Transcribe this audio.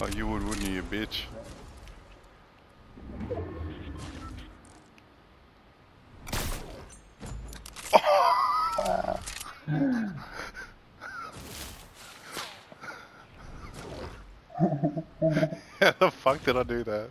Oh, you would, wouldn't you, you bitch? How the fuck did I do that?